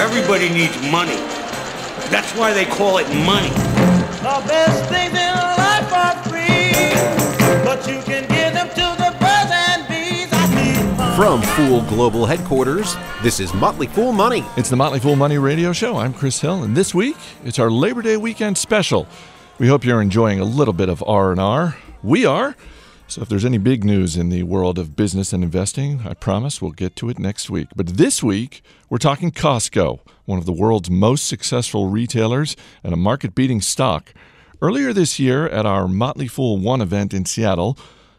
Everybody needs money. That's why they call it money. The best things in life are free, but you can give them to the birds and bees. I need money. From Fool Global Headquarters, this is Motley Fool Money. It's the Motley Fool Money Radio Show. I'm Chris Hill, and this week it's our Labor Day weekend special. We hope you're enjoying a little bit of R and R. We are. So if there's any big news in the world of business and investing, I promise we'll get to it next week. But this week, we're talking Costco, one of the world's most successful retailers and a market-beating stock. Earlier this year at our Motley Fool One event in Seattle,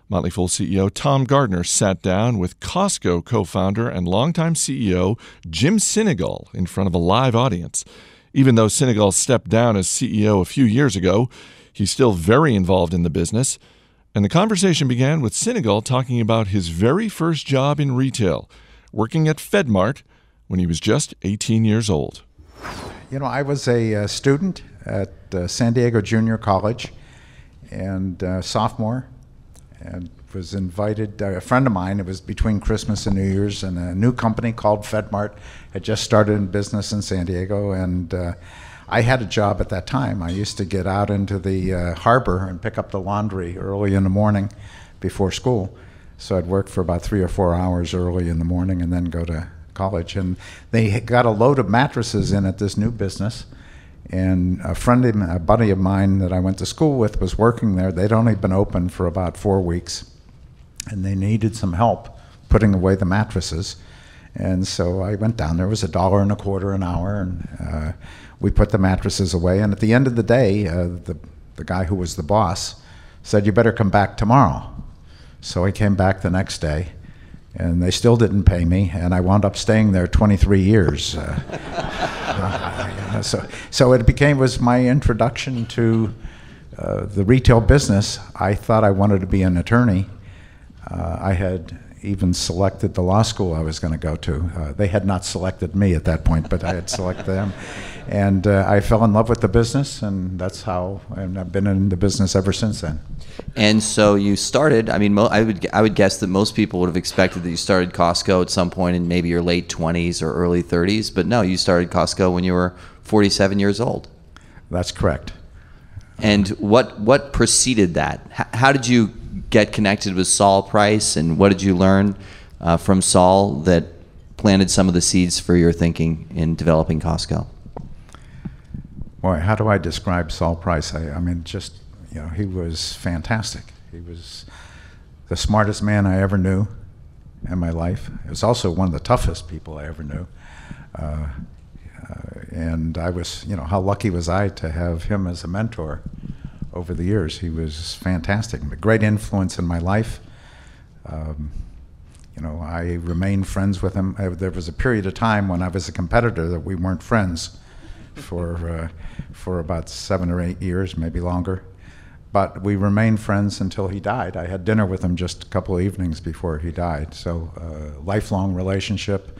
Motley Fool CEO Tom Gardner sat down with Costco co-founder and longtime CEO Jim Sinegal in front of a live audience. Even though Sinegal stepped down as CEO a few years ago, he's still very involved in the business. And the conversation began with Sinegal talking about his very first job in retail, working at FedMart when he was just 18 years old. You know, I was a uh, student at uh, San Diego Junior College and uh, sophomore, and was invited. Uh, a friend of mine, it was between Christmas and New Year's, and a new company called FedMart had just started in business in San Diego, and uh, I had a job at that time. I used to get out into the uh, harbor and pick up the laundry early in the morning before school. So I'd work for about three or four hours early in the morning and then go to college. And they got a load of mattresses in at this new business. And a friend, of, a buddy of mine that I went to school with was working there. They'd only been open for about four weeks, and they needed some help putting away the mattresses. And so I went down there. It was a dollar and a quarter an hour, and uh, we put the mattresses away. And at the end of the day, uh, the the guy who was the boss said, "You better come back tomorrow." So I came back the next day, and they still didn't pay me, and I wound up staying there 23 years. Uh, so, so it became was my introduction to uh, the retail business. I thought I wanted to be an attorney. Uh, I had even selected the law school I was going to go to. Uh, they had not selected me at that point, but I had selected them. And uh, I fell in love with the business, and that's how, and I've been in the business ever since then. And so you started. I mean, mo- I would I would guess that most people would have expected that you started Costco at some point in maybe your late twenties or early thirties, but no, you started Costco when you were forty-seven years old. That's correct. And what what preceded that? H- how did you get connected with Sol Price, and what did you learn uh, from Sol that planted some of the seeds for your thinking in developing Costco? Boy, how do I describe Sol Price? I, I mean, just, you know, he was fantastic. He was the smartest man I ever knew in my life. He was also one of the toughest people I ever knew. Uh, uh, and I was, you know, how lucky was I to have him as a mentor over the years? He was fantastic, a great influence in my life. Um, you know, I remained friends with him. Uh, there was a period of time when I was a competitor that we weren't friends for uh, for about seven or eight years, maybe longer. But we remained friends until he died. I had dinner with him just a couple of evenings before he died. So, uh, lifelong relationship.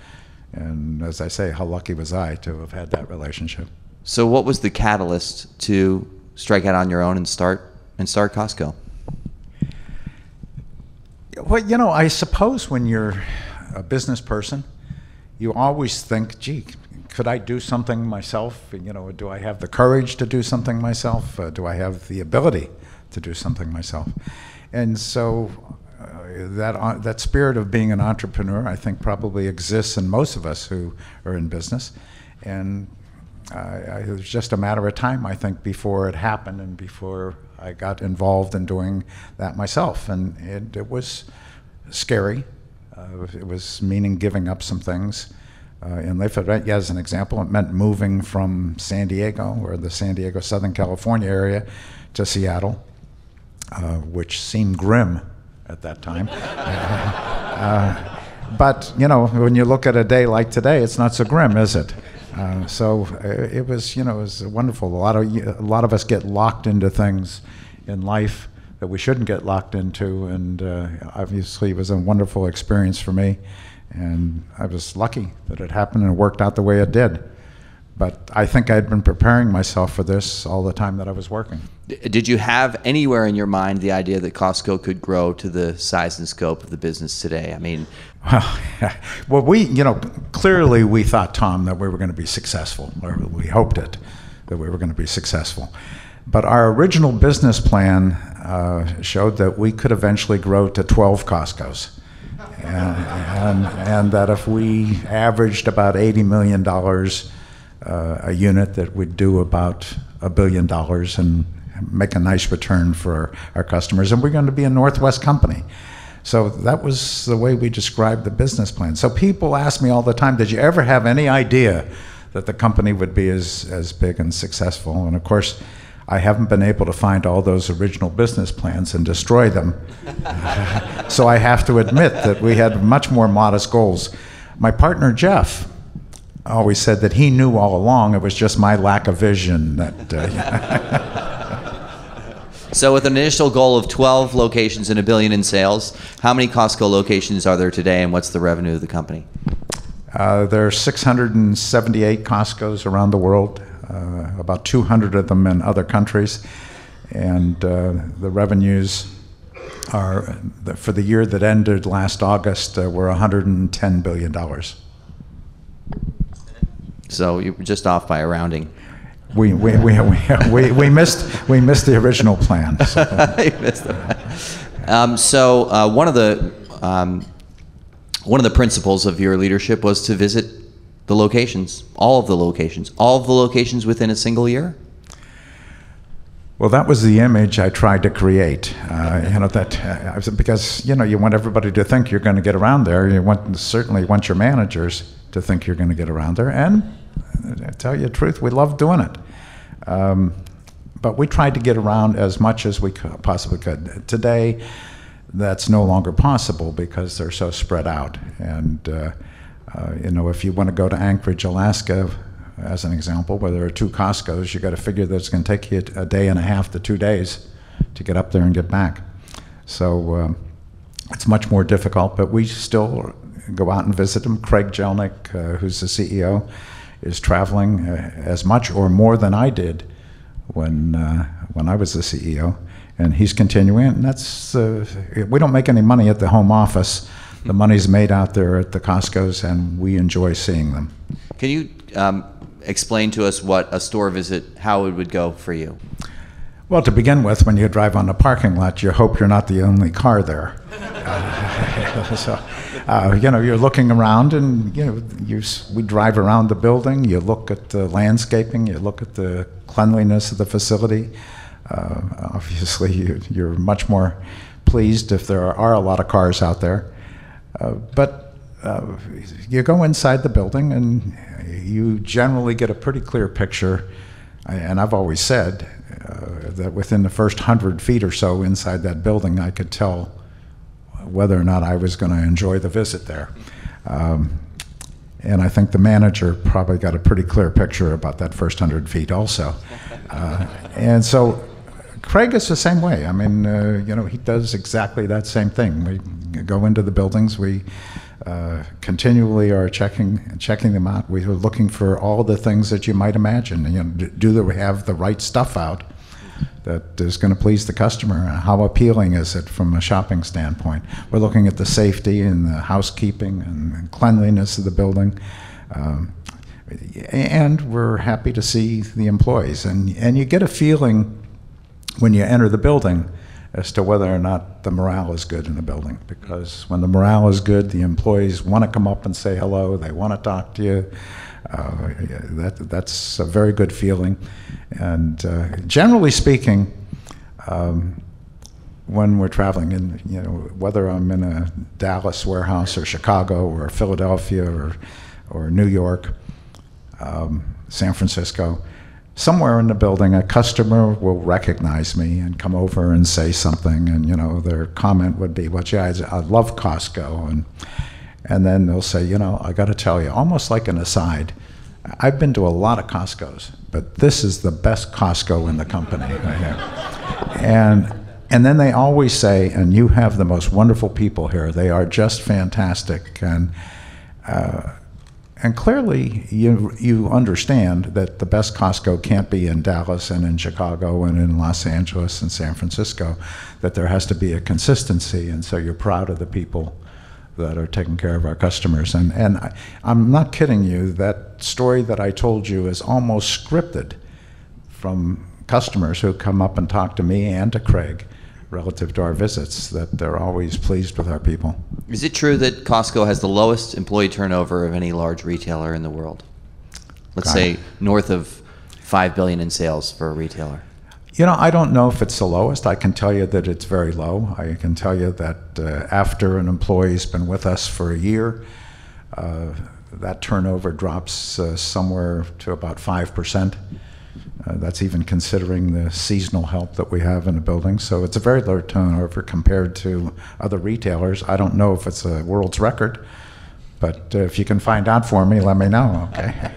And as I say, how lucky was I to have had that relationship? So, what was the catalyst to strike out on your own and start and start Costco? Well, you know, I suppose when you're a business person, you always think, gee, could I do something myself? You know, do I have the courage to do something myself? Uh, do I have the ability to do something myself? And so uh, that uh, that spirit of being an entrepreneur, I think, probably exists in most of us who are in business. And it was just a matter of time, I think, before it happened and before I got involved in doing that myself. And it, it was scary. Uh, it was meaning giving up some things. Uh, in Lafayette, as an example, it meant moving from San Diego or the San Diego, Southern California area to Seattle, uh, which seemed grim at that time. uh, but, you know, when you look at a day like today, it's not so grim, is it? Uh, so uh, it was, you know, it was wonderful. A lot of a lot of us get locked into things in life that we shouldn't get locked into, and uh, obviously it was a wonderful experience for me, and I was lucky that it happened and it worked out the way it did. but I think I'd been preparing myself for this all the time that I was working. Did you have anywhere in your mind the idea that Costco could grow to the size and scope of the business today? I mean, Well, well, we, you know, clearly we thought, Tom, that we were going to be successful, or we hoped it, that we were going to be successful. But our original business plan uh, showed that we could eventually grow to 12 Costco's. And, and, and that if we averaged about $80 million uh, a unit, that we'd do about a billion dollars and make a nice return for our, customers. And we're going to be a Northwest company. So that was the way we described the business plan. So people ask me all the time, did you ever have any idea that the company would be as, as big and successful? And of course, I haven't been able to find all those original business plans and destroy them. so I have to admit that we had much more modest goals. My partner, Jeff, always said that he knew all along, it was just my lack of vision that. Uh, so with an initial goal of 12 locations and a billion in sales, how many Costco locations are there today, and what's the revenue of the company? Uh, there are 678 Costco's around the world, uh, about 200 of them in other countries, and uh, the revenues are for the year that ended last August uh, were 110 billion dollars. So you were just off by a rounding. We, we, we, we, we, we missed we missed the original plan. So. Missed it. um, so uh, one of the um, one of the principles of your leadership was to visit the locations, all of the locations, all of the locations within a single year. Well, that was the image I tried to create. Uh, you know that uh, because you know you want everybody to think you're going to get around there. You want certainly want your managers to think you're going to get around there. And I tell you the truth, we love doing it. Um, but we tried to get around as much as we possibly could. Today, that's no longer possible because they're so spread out. And uh, uh, you know, if you want to go to Anchorage, Alaska, as an example, where there are two Costco's, you got to figure that it's going to take you a day and a half to two days to get up there and get back. So um, it's much more difficult, but we still go out and visit them. Craig Jelinek, uh, who's the CEO, is traveling uh, as much or more than I did when uh, when I was the CEO, and he's continuing. And that's uh, we don't make any money at the home office. The money's made out there at the Costco's, and we enjoy seeing them. Can you um, explain to us what a store visit, how it would go for you? Well, to begin with, when you drive on the parking lot, you hope you're not the only car there. Uh, so, uh, you know, you're looking around, and you know, you, we drive around the building. You look at the landscaping. You look at the cleanliness of the facility. Uh, obviously, you, you're much more pleased if there are a lot of cars out there. Uh, but uh, you go inside the building, and you generally get a pretty clear picture. And I've always said uh, that within the first hundred feet or so inside that building, I could tell whether or not I was going to enjoy the visit there. Um, and I think the manager probably got a pretty clear picture about that first hundred feet also. Uh, and so Craig is the same way. I mean, uh, you know, he does exactly that same thing. We go into the buildings, we uh, continually are checking checking them out. We are looking for all the things that you might imagine. You know, do- they have the right stuff out that is going to please the customer? How appealing is it from a shopping standpoint? We're looking at the safety and the housekeeping and cleanliness of the building. Um, and we're happy to see the employees. And, and you get a feeling when you enter the building as to whether or not the morale is good in the building. Because when the morale is good, the employees want to come up and say hello, they want to talk to you. Uh, that, that's a very good feeling. And uh, generally speaking, um, when we're traveling in, you know, whether I'm in a Dallas warehouse or Chicago or Philadelphia or, or New York, um, San Francisco, somewhere in the building, a customer will recognize me and come over and say something, and you know, their comment would be, "Well, yeah, I love Costco," and and then they'll say, "You know, I got to tell you, almost like an aside." I've been to a lot of Costco's, but this is the best Costco in the company right. And and then they always say, and you have the most wonderful people here. They are just fantastic. And uh, and clearly, you you understand that the best Costco can't be in Dallas and in Chicago and in Los Angeles and San Francisco. That there has to be a consistency, and so you're proud of the people that are taking care of our customers. And and I, I'm not kidding you. That story that I told you is almost scripted from customers who come up and talk to me and to Craig relative to our visits. That they're always pleased with our people. Is it true that Costco has the lowest employee turnover of any large retailer in the world? Let's say north of five billion in sales for a retailer. You know, I don't know if it's the lowest. I can tell you that it's very low. I can tell you that uh, after an employee's been with us for a year, uh, that turnover drops uh, somewhere to about 5%. Uh, that's even considering the seasonal help that we have in the building. So it's a very low turnover compared to other retailers. I don't know if it's a world's record, but uh, if you can find out for me, let me know. Okay,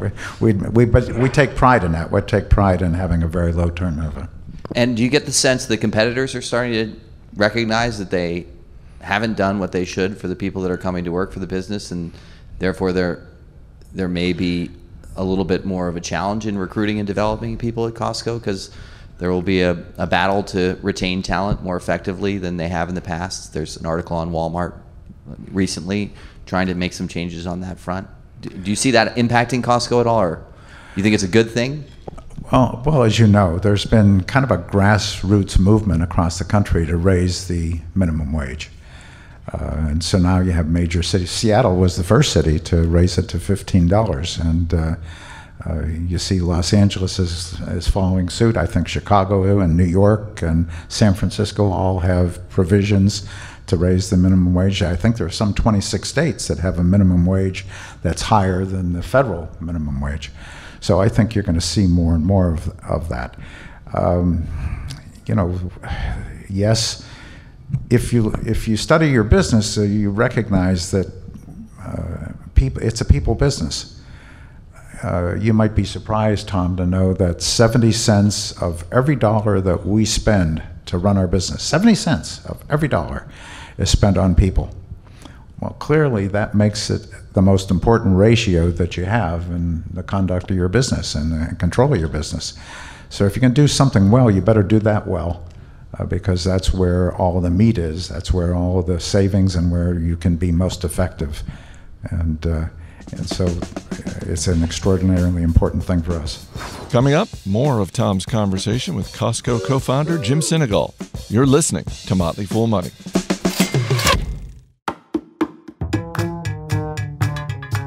we, we, but we take pride in that. We take pride in having a very low turnover. And do you get the sense that competitors are starting to recognize that they haven't done what they should for the people that are coming to work for the business, and therefore there there may be a little bit more of a challenge in recruiting and developing people at Costco because there will be a, a battle to retain talent more effectively than they have in the past. There's an article on Walmart uh, recently trying to make some changes on that front. Do, do you see that impacting Costco at all, or you think it's a good thing? Well, well, as you know, there's been kind of a grassroots movement across the country to raise the minimum wage. Uh, and so now you have major cities. Seattle was the first city to raise it to $15. And uh, uh, you see Los Angeles is, is following suit. I think Chicago and New York and San Francisco all have provisions to raise the minimum wage. I think there are some 26 states that have a minimum wage that's higher than the federal minimum wage. So I think you're going to see more and more of, of that. Um, you know, yes, if you if you study your business, uh, you recognize that uh, people it's a people business. Uh, you might be surprised, Tom, to know that 70 cents of every dollar that we spend to run our business, 70 cents of every dollar, is spent on people. Well, clearly that makes it the most important ratio that you have in the conduct of your business and the control of your business. So if you can do something well, you better do that well uh, because that's where all the meat is. That's where all the savings and where you can be most effective. And, uh, and so uh, it's an extraordinarily important thing for us. Coming up, more of Tom's conversation with Costco co founder Jim Sinegal. You're listening to Motley Fool Money.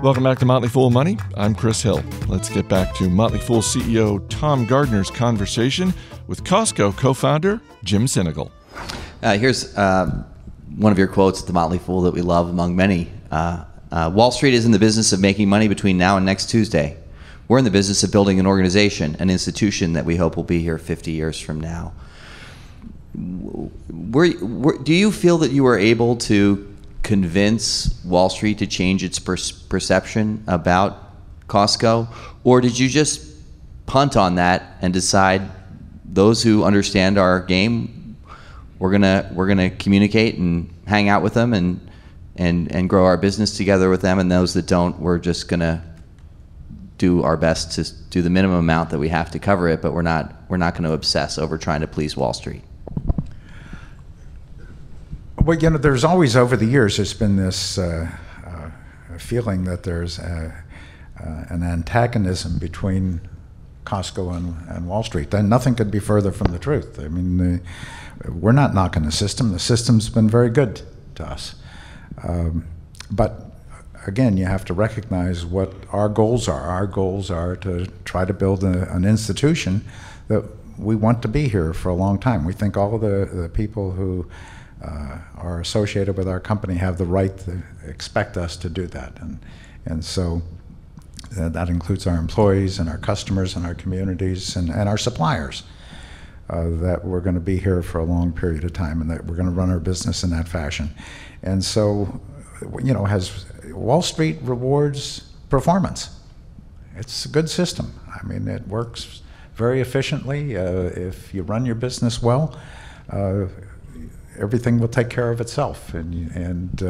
Welcome back to Motley Fool Money. I'm Chris Hill. Let's get back to Motley Fool CEO Tom Gardner's conversation with Costco co founder Jim Sinegal. Uh, here's uh, one of your quotes at the Motley Fool that we love among many. Uh, uh, Wall Street is in the business of making money between now and next Tuesday. We're in the business of building an organization, an institution that we hope will be here 50 years from now. Were, were, do you feel that you were able to convince Wall Street to change its per- perception about Costco? Or did you just punt on that and decide those who understand our game, we're gonna we're gonna communicate and hang out with them and and and grow our business together with them, and those that don't, we're just gonna do our best to do the minimum amount that we have to cover it, but we're not we're not going to obsess over trying to please Wall Street. Well, you know, there's always over the years there's been this uh, uh, feeling that there's a, uh, an antagonism between Costco and, and Wall Street. Then nothing could be further from the truth. I mean, the, we're not knocking the system. The system's been very good to us. Um, but again, you have to recognize what our goals are. Our goals are to try to build a, an institution that we want to be here for a long time. We think all of the, the people who uh, are associated with our company have the right to expect us to do that. And, and so uh, that includes our employees and our customers and our communities and, and our suppliers. Uh, that we're going to be here for a long period of time and that we're going to run our business in that fashion. And so, you know, has Wall Street rewards performance. It's a good system. I mean, it works very efficiently. Uh, if you run your business well, uh, everything will take care of itself. And, and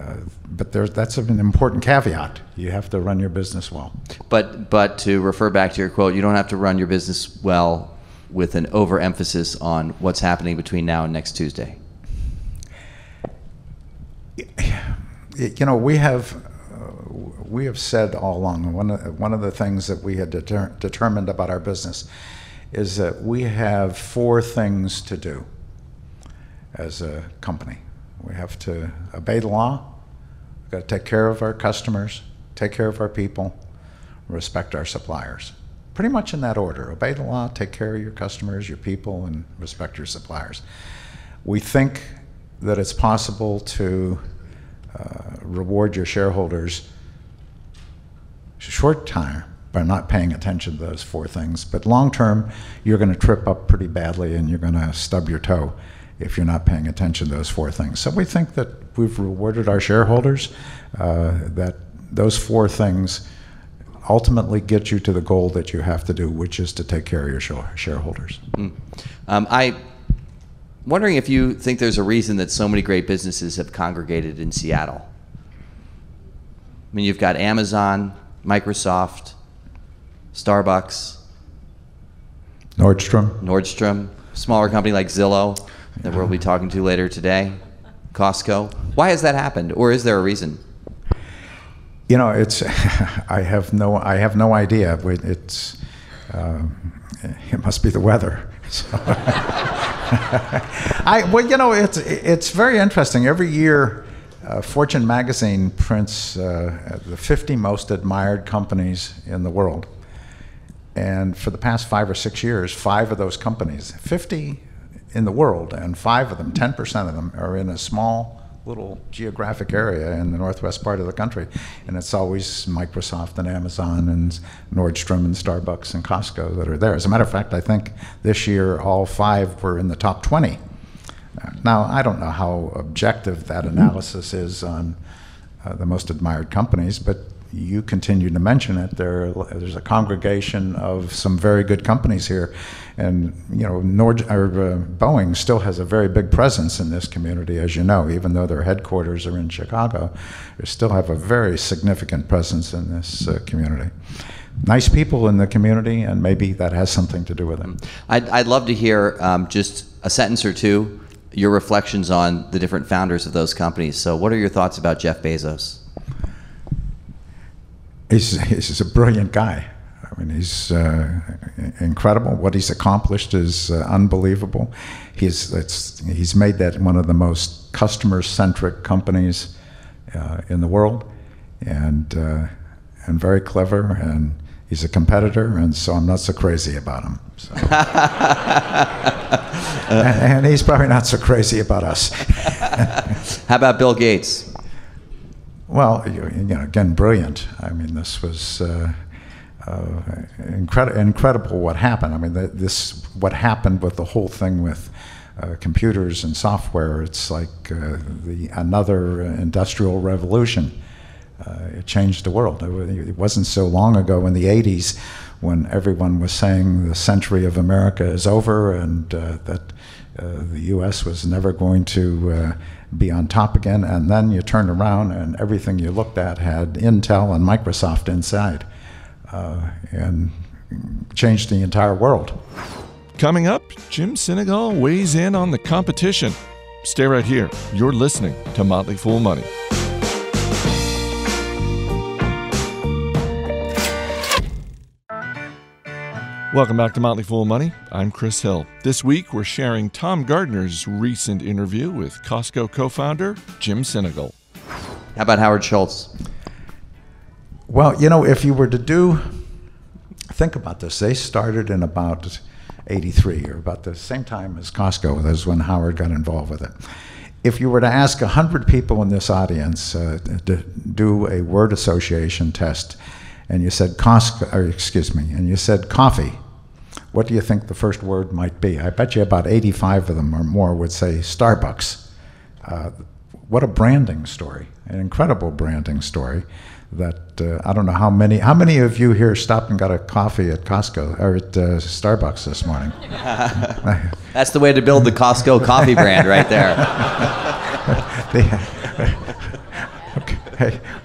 uh, but there's, that's an important caveat. You have to run your business well. But but to refer back to your quote, you don't have to run your business well with an overemphasis on what's happening between now and next Tuesday. you know, we have uh, we have said all along one of, one of the things that we had deter- determined about our business is that we have four things to do as a company. We have to obey the law. We've got to take care of our customers, take care of our people, respect our suppliers. Pretty much in that order. Obey the law, take care of your customers, your people, and respect your suppliers. We think that it's possible to uh, reward your shareholders short time by not paying attention to those four things. But long term, you're going to trip up pretty badly and you're going to stub your toe if you're not paying attention to those four things. So we think that we've rewarded our shareholders, uh, that those four things ultimately get you to the goal that you have to do, which is to take care of your shareholders. Mm. Um, I wondering if you think there's a reason that so many great businesses have congregated in Seattle. I mean, you've got Amazon, Microsoft, Starbucks, Nordstrom, Nordstrom, smaller company like Zillow that we'll be talking to later today, Costco. Why has that happened, or is there a reason? You know, it's I have no I have no idea. It's uh, it must be the weather. So I well, you know, it's it's very interesting. Every year, uh, Fortune magazine prints uh, the 50 most admired companies in the world, and for the past five or six years, five of those companies, 50 in the world, and five of them, 10% of them, are in a small little geographic area in the northwest part of the country. And it's always Microsoft and Amazon and Nordstrom and Starbucks and Costco that are there. As a matter of fact, I think this year all five were in the top 20. Now, I don't know how objective that analysis is on uh, the most admired companies, but you continue to mention it. There, there's a congregation of some very good companies here, and you know, Nord, or, uh, Boeing still has a very big presence in this community, as you know. Even though their headquarters are in Chicago, they still have a very significant presence in this uh, community. Nice people in the community, and maybe that has something to do with it. I'd, I'd love to hear um, just a sentence or two, your reflections on the different founders of those companies. So, what are your thoughts about Jeff Bezos? He's, he's a brilliant guy. I mean, he's uh, incredible. What he's accomplished is uh, unbelievable. He's, he's made that one of the most customer centric companies uh, in the world and, uh, and very clever. And he's a competitor, and so I'm not so crazy about him. So. and, and he's probably not so crazy about us. How about Bill Gates? Well, you, know, again, brilliant. I mean, this was uh, uh, incredi- incredible what happened. I mean, the, this what happened with the whole thing with uh, computers and software. It's like uh, the another industrial revolution. Uh, it changed the world. It wasn't so long ago in the '80s when everyone was saying the century of America is over and uh, that the U.S. was never going to be on top again, and then you turned around and everything you looked at had Intel and Microsoft inside, uh, and changed the entire world. Coming up, Jim Sinegal weighs in on the competition. Stay right here. You're listening to Motley Fool Money. Welcome back to Motley Fool Money. I'm Chris Hill. This week, we're sharing Tom Gardner's recent interview with Costco co founder Jim Sinegal. How about Howard Schultz? Well, you know, if you were to do, think about this, they started in about 83 or about the same time as Costco. That's when Howard got involved with it. If you were to ask 100 people in this audience uh, to do a word association test, and you said Costco, or excuse me, and you said coffee, what do you think the first word might be? I bet you about 85 of them or more would say Starbucks. Uh, what a branding story, an incredible branding story that uh, I don't know how many how many of you here stopped and got a coffee at Costco or at uh, Starbucks this morning. That's the way to build the Costco coffee brand right there.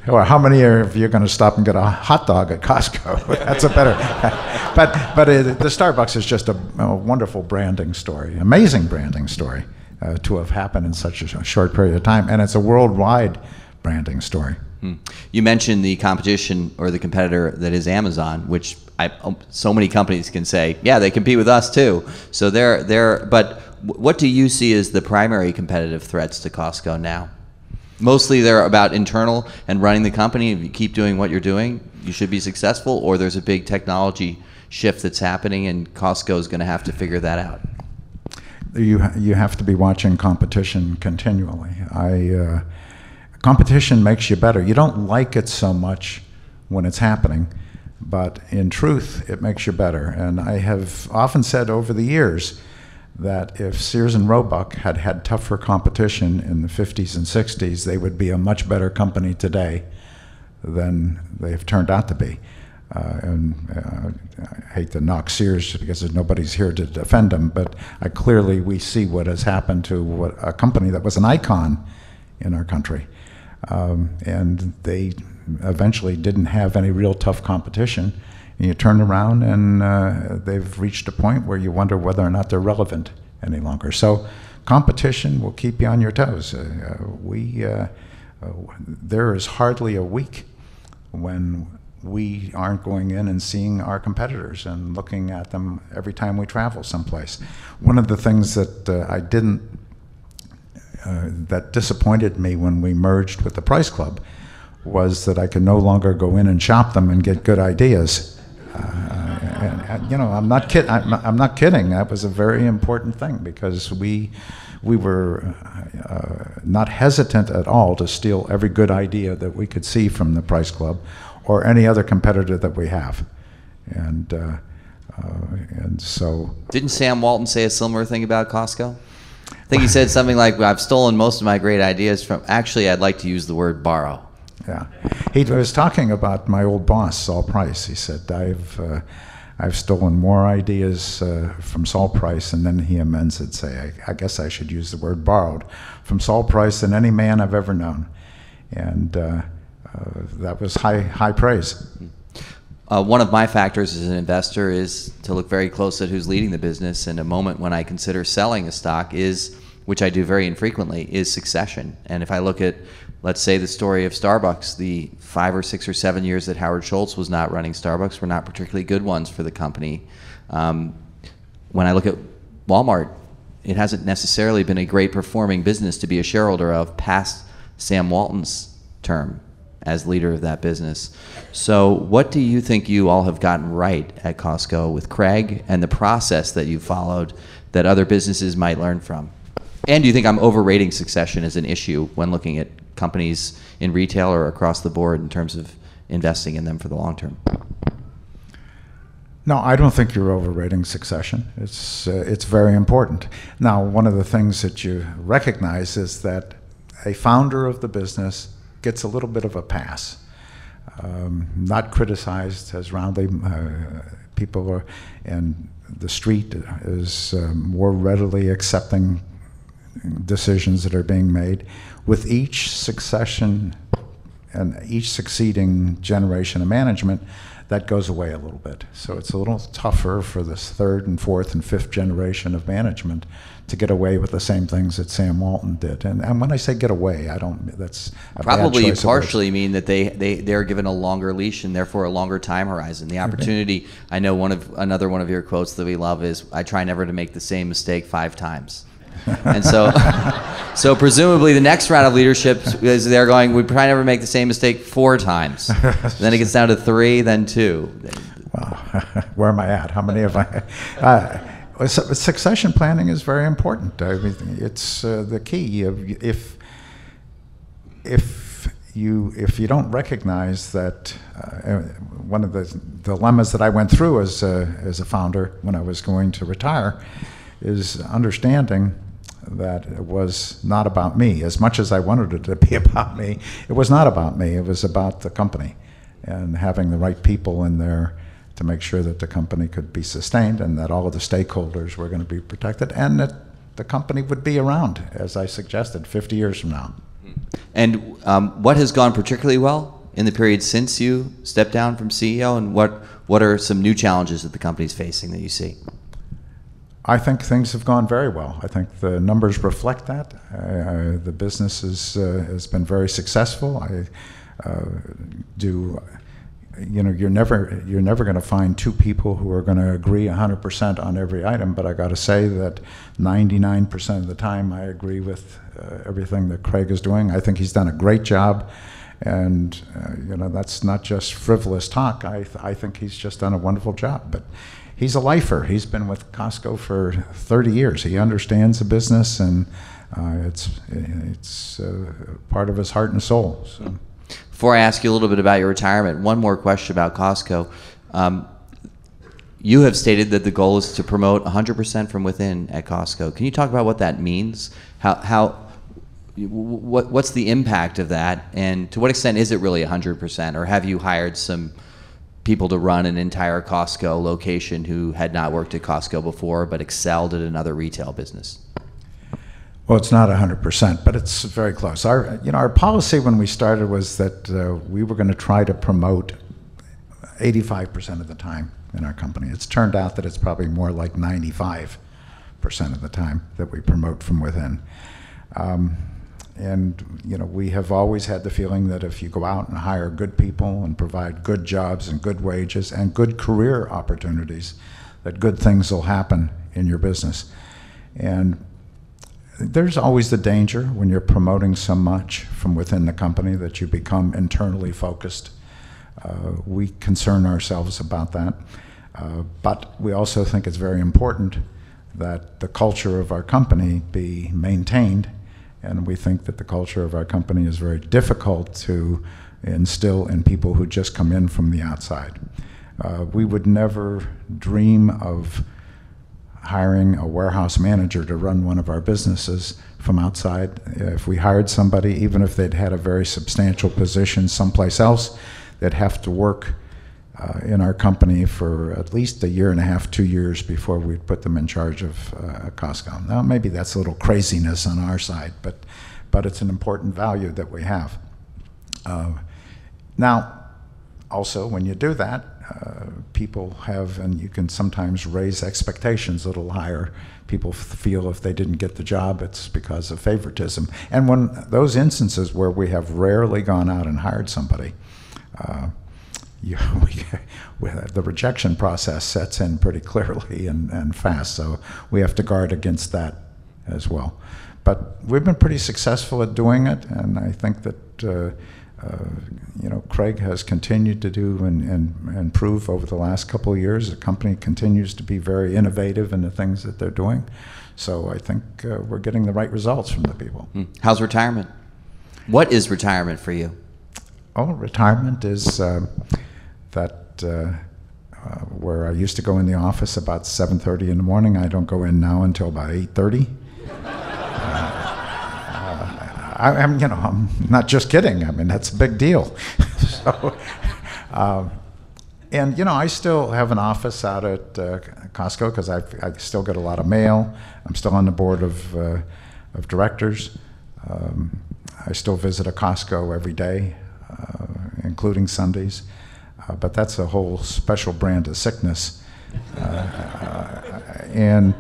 or how many of you are going to stop and get a hot dog at Costco? That's a better. but but it, the Starbucks is just a, a wonderful branding story, amazing branding story uh, to have happened in such a short period of time, and it's a worldwide branding story. You mentioned the competition or the competitor that is Amazon, which I, um, so many companies can say, yeah, they compete with us too. So they're they're. But what do you see as the primary competitive threats to Costco now? Mostly they're about internal and running the company. If you keep doing what you're doing, you should be successful. Or there's a big technology shift that's happening, and Costco is going to have to figure that out. You you have to be watching competition continually. I. Uh, competition makes you better. You don't like it so much when it's happening, but in truth, it makes you better. And I have often said over the years that if Sears and Roebuck had had tougher competition in the 50s and 60s, they would be a much better company today than they've turned out to be. Uh, and uh, I hate to knock Sears because nobody's here to defend them, but I clearly we see what has happened to what, a company that was an icon in our country. Um, and they eventually didn't have any real tough competition. And you turn around and uh, they've reached a point where you wonder whether or not they're relevant any longer. So competition will keep you on your toes. Uh, uh we, uh, uh, there is hardly a week when we aren't going in and seeing our competitors and looking at them every time we travel someplace. One of the things that uh, I didn't that disappointed me when we merged with the Price Club was that I could no longer go in and shop them and get good ideas. Uh, and, you know, I'm not kidding. I'm, I'm, not kidding. That was a very important thing because we we were uh, not hesitant at all to steal every good idea that we could see from the Price Club or any other competitor that we have, and. Uh, uh and so, didn't Sam Walton say a similar thing about Costco? I think he said something like, "I've stolen most of my great ideas from." Actually, I'd like to use the word borrow. Yeah, he was talking about my old boss, Sol Price. He said, "I've." Uh, I've stolen more ideas uh, from Sol Price, and then he amends it, say, I, I, guess I should use the word borrowed, from Sol Price than any man I've ever known. And uh, uh, that was high, high praise. Uh, one of my factors as an investor is to look very close at who's leading the business. And a moment when I consider selling a stock is, which I do very infrequently, is succession. And if I look at, let's say, the story of Starbucks, the five or six or seven years that Howard Schultz was not running Starbucks were not particularly good ones for the company. Um, when I look at Walmart, it hasn't necessarily been a great performing business to be a shareholder of past Sam Walton's term as leader of that business. So, what do you think you all have gotten right at Costco with Craig and the process that you followed that other businesses might learn from? And do you think I'm overrating succession as an issue when looking at companies in retail or across the board in terms of investing in them for the long term? No, I don't think you're overrating succession. It's uh, it's very important. Now, one of the things that you recognize is that a founder of the business gets a little bit of a pass. Um, not criticized as roundly. Uh, people are, and the street is uh, more readily accepting decisions that are being made. With each succession and each succeeding generation of management, that goes away a little bit. So it's a little tougher for this third and fourth and fifth generation of management to get away with the same things that Sam Walton did. And, and when I say get away, I don't. That's probably partially mean that they they they're given a longer leash and therefore a longer time horizon. The opportunity. I know one of another one of your quotes that we love is, "I try never to make the same mistake five times." And so, so presumably the next round of leadership is they're going. We probably never make the same mistake four times. then it gets down to three, then two. Well, where am I at? How many have I? Uh, succession planning is very important. I mean, it's uh, the key. If if you if you don't recognize that uh, one of the dilemmas that I went through as a, as a founder when I was going to retire is understanding that was not about me. As much as I wanted it to be about me, it was not about me. It was about the company and having the right people in there to make sure that the company could be sustained and that all of the stakeholders were going to be protected and that the company would be around, as I suggested, 50 years from now. And um, what has gone particularly well in the period since you stepped down from CEO, and what what are some new challenges that the company's facing that you see? I think things have gone very well. I think the numbers reflect that. Uh, the business is, uh, has been very successful. I uh, do, you know, you're never you're never going to find two people who are going to agree 100% on every item. But I got to say that 99% of the time I agree with uh, everything that Craig is doing. I think he's done a great job. And uh, you know that's not just frivolous talk. I, th- I think he's just done a wonderful job. But he's a lifer. He's been with Costco for 30 years. He understands the business, and uh, it's it's uh, part of his heart and soul. So. Before I ask you a little bit about your retirement, one more question about Costco. Um, you have stated that the goal is to promote 100% from within at Costco. Can you talk about what that means? How, how what, what's the impact of that, and to what extent is it really 100%, or have you hired some people to run an entire Costco location who had not worked at Costco before but excelled at another retail business? Well, it's not 100%, but it's very close. Our, you know, our policy when we started was that uh, we were going to try to promote 85% of the time in our company. It's turned out that it's probably more like 95% of the time that we promote from within. Um, and you know, we have always had the feeling that if you go out and hire good people and provide good jobs and good wages and good career opportunities, that good things will happen in your business. And there's always the danger when you're promoting so much from within the company that you become internally focused. Uh, we concern ourselves about that. Uh, but we also think it's very important that the culture of our company be maintained and we think that the culture of our company is very difficult to instill in people who just come in from the outside. Uh, we would never dream of hiring a warehouse manager to run one of our businesses from outside. If we hired somebody, even if they'd had a very substantial position someplace else, they'd have to work uh, in our company for at least a year and a half, two years before we put them in charge of uh, Costco. Now, maybe that's a little craziness on our side, but, but it's an important value that we have. Uh, now, also, when you do that, uh, people have, and you can sometimes raise expectations a little higher. People feel if they didn't get the job, it's because of favoritism. And when those instances where we have rarely gone out and hired somebody, uh, you, we, the rejection process sets in pretty clearly and, and fast. So we have to guard against that as well. But we've been pretty successful at doing it, and I think that uh, uh, you know Craig has continued to do and, and improve over the last couple of years. The company continues to be very innovative in the things that they're doing. So I think uh, we're getting the right results from the people. Hmm. How's retirement? What is retirement for you? Oh, retirement is uh, that uh, uh, where I used to go in the office about 7:30 in the morning. I don't go in now until about 8:30. I, am you know, I'm not just kidding. I mean, that's a big deal. so, um, and you know, I still have an office out at uh, Costco because I, I still get a lot of mail. I'm still on the board of uh, of directors. Um, I still visit a Costco every day, uh, including Sundays. Uh, but that's a whole special brand of sickness. Uh, uh, and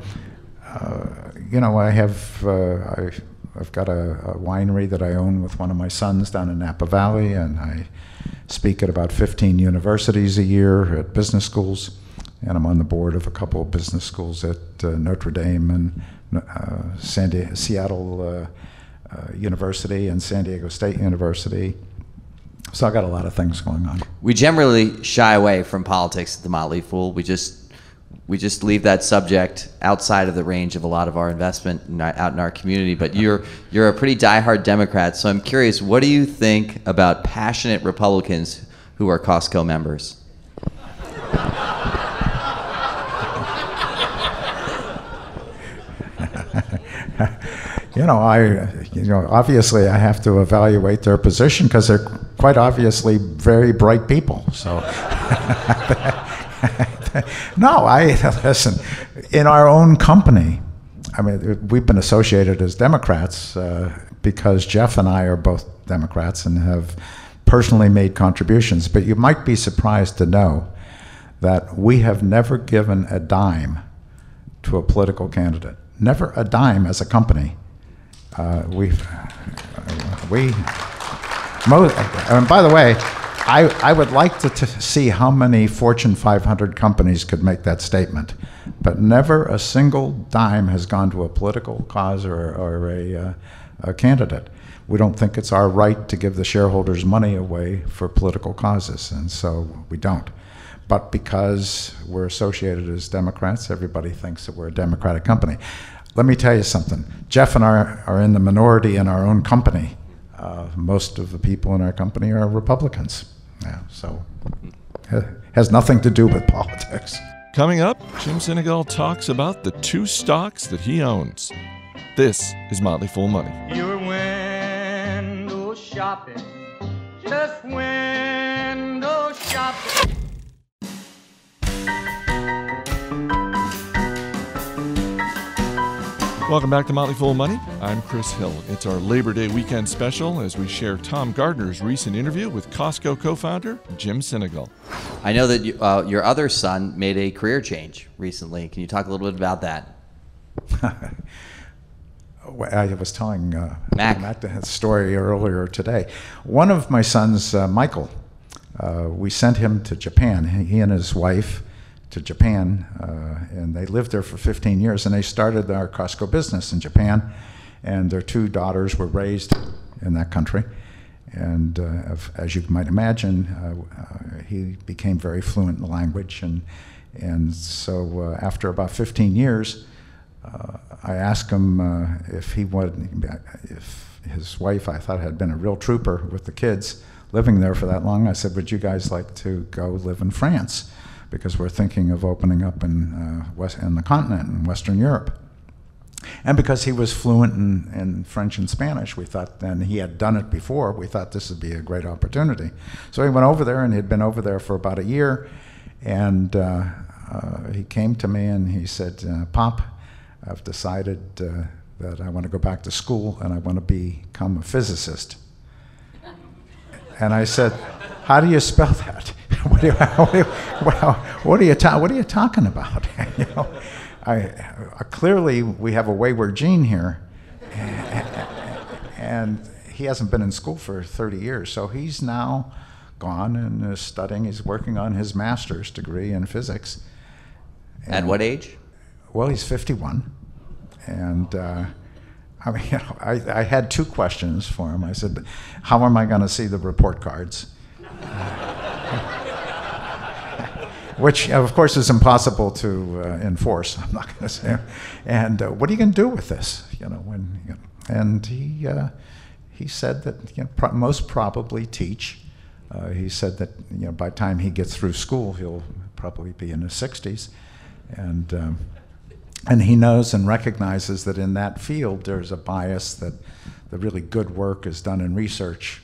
you know, I have I, I've got a, a, winery that I own with one of my sons down in Napa Valley, and I speak at about 15 universities a year at business schools, and I'm on the board of a couple of business schools at uh, Notre Dame and uh, San Di- Seattle uh, University and San Diego State University. So I got a lot of things going on. We generally shy away from politics at the Motley Fool. We just we just leave that subject outside of the range of a lot of our investment in, out in our community. But you're you're a pretty diehard Democrat, so I'm curious, what do you think about passionate Republicans who are Costco members? you know, I, you know, obviously I have to evaluate their position because they're quite obviously very bright people. So, no, I listen. In our own company, I mean, we've been associated as Democrats uh, because Jeff and I are both Democrats and have personally made contributions. But you might be surprised to know that we have never given a dime to a political candidate. Never a dime as a company. Uh, we've, we, mo- and by the way, I, I would like to, to see how many Fortune 500 companies could make that statement, but never a single dime has gone to a political cause or, or a, uh, a candidate. We don't think it's our right to give the shareholders money away for political causes, and so we don't. But because we're associated as Democrats, everybody thinks that we're a Democratic company. Let me tell you something. Jeff and I are in the minority in our own company. Uh, most of the people in our company are Republicans. Yeah, so it has nothing to do with politics. Coming up, Jim Sinegal talks about the two stocks that he owns. This is Motley Fool Money. You're window shopping, just window shopping. Welcome back to Motley Fool Money. I'm Chris Hill. It's our Labor Day weekend special as we share Tom Gardner's recent interview with Costco co founder Jim Sinegal. I know that you, uh, your other son made a career change recently. Can you talk a little bit about that? I was telling uh, Mac. Mac that story earlier today. One of my sons, uh, Michael, uh, we sent him to Japan. He he and his wife to Japan, uh, and they lived there for 15 years. And they started our Costco business in Japan, and their two daughters were raised in that country. And uh, as you might imagine, uh, uh, he became very fluent in the language, and and so uh, after about 15 years. Uh, I asked him if he would, if his wife, I thought, had been a real trooper with the kids living there for that long. I said, "Would you guys like to go live in France? Because we're thinking of opening up in uh, west in the continent in Western Europe." And because he was fluent in, in French and Spanish, we thought, and he had done it before, we thought this would be a great opportunity. So he went over there, and he'd been over there for about a year. And uh, uh, he came to me and he said, uh, Pop, I've decided uh, that I want to go back to school and I want to become a physicist. And I said, How do you spell that? what, are you, what, are you, what, are you ta- what are you talking about? you know, I, uh, clearly, we have a wayward gene here. and he hasn't been in school for 30 years, so he's now gone and is studying. He's working on his master's degree in physics. At what age? Well, he's 51. And uh, I mean, you know, I, I had two questions for him. I said, How am I going to see the report cards? Which, of course, is impossible to uh, enforce. I'm not going to say. And uh, what are you going to do with this? You know, when you know, and he uh, he said that you know, pro- most probably teach. Uh, he said that you know by the time he gets through school, he'll probably be in his 60s, and um, and he knows and recognizes that in that field there's a bias that the really good work is done in research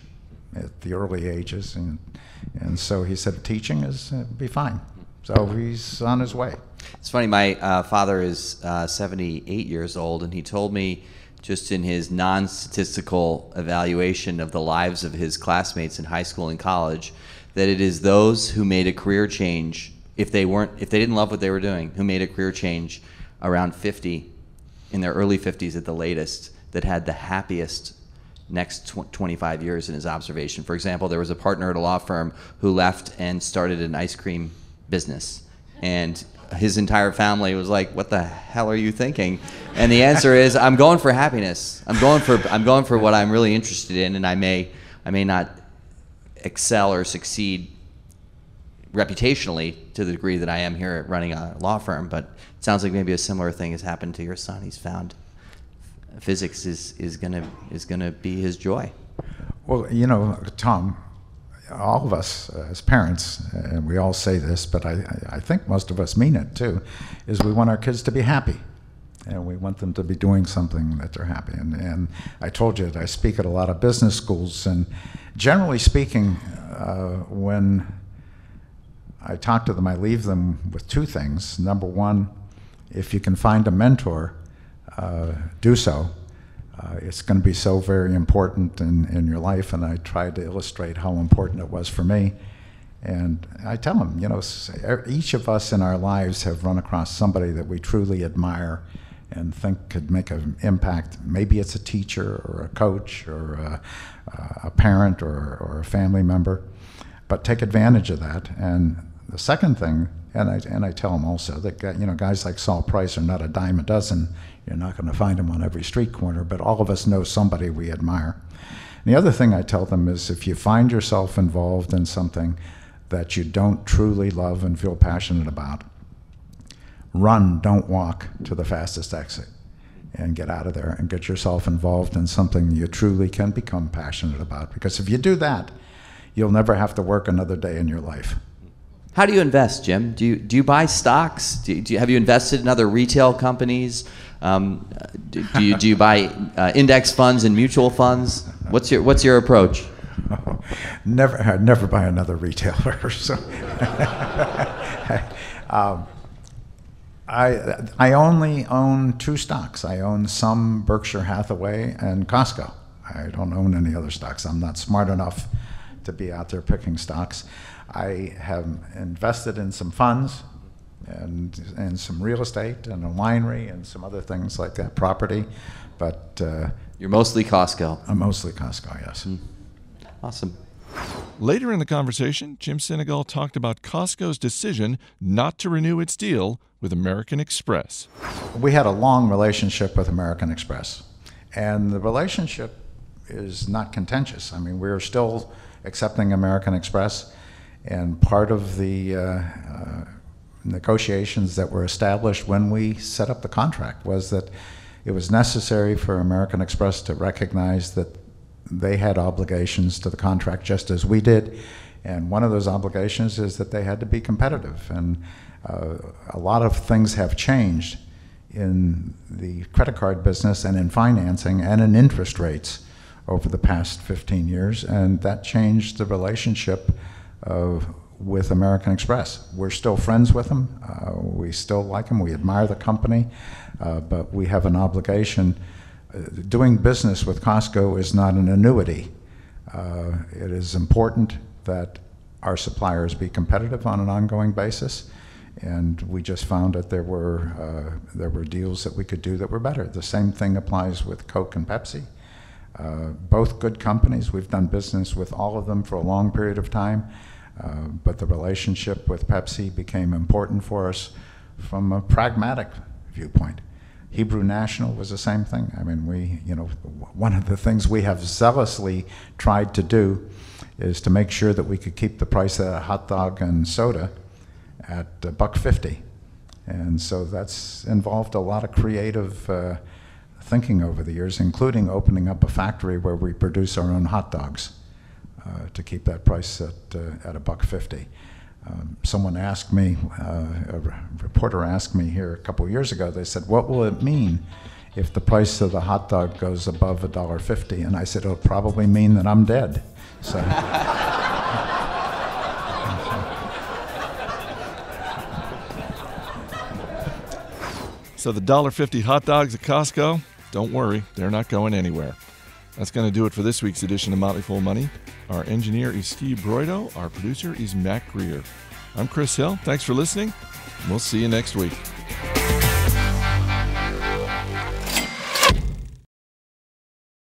at the early ages, and and so he said teaching is uh, be fine. So he's on his way. It's funny. My uh, father is uh, 78 years old, and he told me just in his non-statistical evaluation of the lives of his classmates in high school and college that it is those who made a career change if they weren't if they didn't love what they were doing who made a career change around 50 in their early 50s at the latest that had the happiest next tw- 25 years in his observation. For example, there was a partner at a law firm who left and started an ice cream business. And his entire family was like, "What the hell are you thinking?" And the answer is, "I'm going for happiness. I'm going for I'm going for what I'm really interested in, and I may I may not excel or succeed reputationally to the degree that I am here at running a law firm, but it sounds like maybe a similar thing has happened to your son. He's found physics is, is gonna is gonna be his joy. Well, you know, Tom, all of us as parents, and we all say this, but I, I I think most of us mean it too, is we want our kids to be happy. And we want them to be doing something that they're happy. And, and I told you that I speak at a lot of business schools, and generally speaking, uh, when I talk to them, I leave them with two things. Number one, if you can find a mentor, uh, do so. Uh, it's going to be so very important in, in your life. And I tried to illustrate how important it was for me. And I tell them, you know, each of us in our lives have run across somebody that we truly admire and think could make an impact. Maybe it's a teacher or a coach or a, a parent or, or a family member, but take advantage of that. And the second thing, and I, and I tell them also that you know guys like Sol Price are not a dime a dozen. You're not going to find them on every street corner, but all of us know somebody we admire. And the other thing I tell them is if you find yourself involved in something that you don't truly love and feel passionate about, run, don't walk to the fastest exit and get out of there and get yourself involved in something you truly can become passionate about. Because if you do that, you'll never have to work another day in your life. How do you invest, Jim? Do you, do you buy stocks? Do you, do you, have you invested in other retail companies? Um, do, do you, do you buy uh, index funds and mutual funds? What's your, what's your approach? never, I'd never buy another retailer. So, um, I, I only own two stocks. I own some Berkshire Hathaway and Costco. I don't own any other stocks. I'm not smart enough to be out there picking stocks. I have invested in some funds and, and some real estate and a winery and some other things like that, property. But uh, You're mostly Costco. I'm mostly Costco, yes. Awesome. Later in the conversation, Jim Sinegal talked about Costco's decision not to renew its deal with American Express. we had a long relationship with American Express, and the relationship is not contentious. I mean, we're still accepting American Express, and part of the uh, uh, negotiations that were established when we set up the contract was that it was necessary for American Express to recognize that they had obligations to the contract just as we did. And one of those obligations is that they had to be competitive. And uh, a lot of things have changed in the credit card business and in financing and in interest rates over the past 15 years. And that changed the relationship with American Express. We're still friends with them. Uh, we still like them. We admire the company. Uh, but we have an obligation uh, doing business with Costco is not an annuity. Uh, it is important that our suppliers be competitive on an ongoing basis, and we just found that there were uh, there were deals that we could do that were better. The same thing applies with Coke and Pepsi. Uh, both good companies. We've done business with all of them for a long period of time, uh, but the relationship with Pepsi became important for us from a pragmatic viewpoint. Hebrew National was the same thing. I mean, we, you know, one of the things we have zealously tried to do is to make sure that we could keep the price of a hot dog and soda at buck fifty. And so that's involved a lot of creative uh, thinking over the years, including opening up a factory where we produce our own hot dogs uh, to keep that price at, uh, at a buck fifty. Um, someone asked me, uh, a reporter asked me here a couple years ago, they said, what will it mean if the price of the hot dog goes above a dollar fifty? And I said, it'll probably mean that I'm dead. So, So the $1.50 hot dogs at Costco, don't worry, they're not going anywhere. That's going to do it for this week's edition of Motley Fool Money. Our engineer is Steve Broido. Our producer is Mac Greer. I'm Chris Hill. Thanks for listening. We'll see you next week.